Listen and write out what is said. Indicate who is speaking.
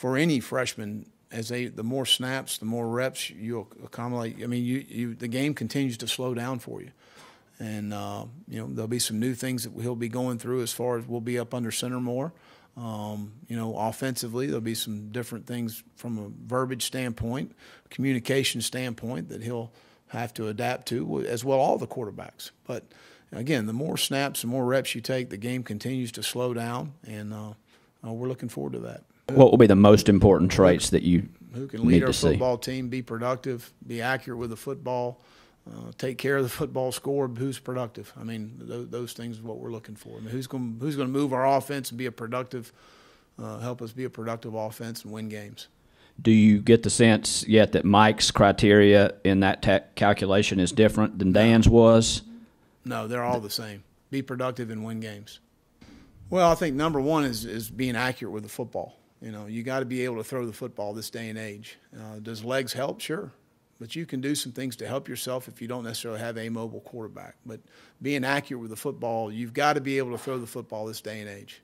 Speaker 1: for any freshman, as they the more snaps, the more reps you'll accumulate. I mean, you, you the game continues to slow down for you, and uh, you know there'll be some new things that he'll be going through as far as we'll be up under center more. Um, you know, offensively, there'll be some different things from a verbiage standpoint, communication standpoint that he'll have to adapt to, as well all the quarterbacks. But again, the more snaps, the more reps you take, the game continues to slow down, and uh, uh, we're looking forward to that.
Speaker 2: What will be the most important traits that you
Speaker 1: who can lead
Speaker 2: need
Speaker 1: our
Speaker 2: to see?
Speaker 1: football team, be productive, be accurate with the football, uh, take care of the football score. Who's productive? I mean, those, those things are what we're looking for. I mean, who's going who's going to move our offense and be a productive, uh, help us be a productive offense and win games.
Speaker 2: Do you get the sense yet that Mike's criteria in that calculation is different than Dan's was?
Speaker 1: No, they're all the same. Be productive and win games. Well, I think number one is is being accurate with the football. You know, you got to be able to throw the football this day and age. Uh, does legs help? Sure. But you can do some things to help yourself if you don't necessarily have a mobile quarterback. But being accurate with the football, you've got to be able to throw the football this day and age.